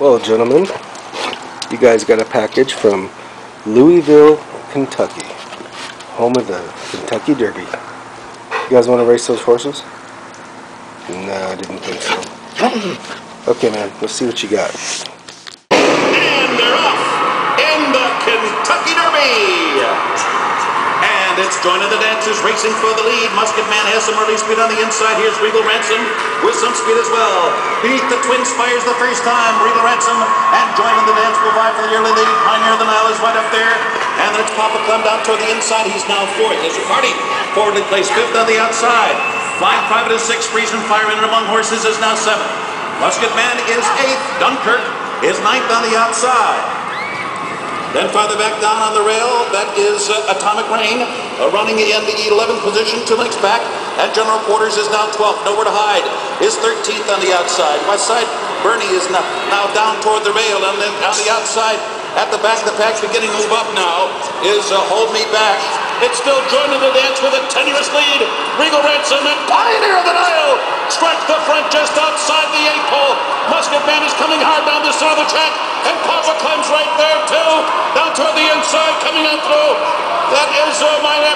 Well, gentlemen, you guys got a package from Louisville, Kentucky, home of the Kentucky Derby. You guys want to race those horses? No, I didn't think so. Okay, man, let's see what you got. And it's joining the dancers racing for the lead. Musket Man has some early speed on the inside. Here's Regal Ransom with some speed as well. Beat the Twin Spires the first time. Regal Ransom and Join in the Dance vie for the early lead. Pioneer of the Nile is right up there. And then it's Papa Clem down toward the inside. He's now fourth. There's Ricardi forwardly placed fifth on the outside. Flying Private is sixth. Friesan Fire in among horses is now seventh. Musket Man is eighth. Dunkirk is ninth on the outside. Then farther back down on the rail, that is uh, Atomic Rain, uh, running in the 11th position, two lengths back. And General Quarters is now 12th, nowhere to hide, is 13th on the outside. West side, Bernie is now, now down toward the rail, and then on the outside, at the back of the pack, beginning to move up now, is uh, Hold Me Back. It's still Join in the Dance with a tenuous lead. Regal Ransom and Pioneer of the Nile strike the front just outside the eight pole. Musket Man is coming hard down the center of the track, and Papa Clem's right there too, down toward the inside, coming on through. That is uh, my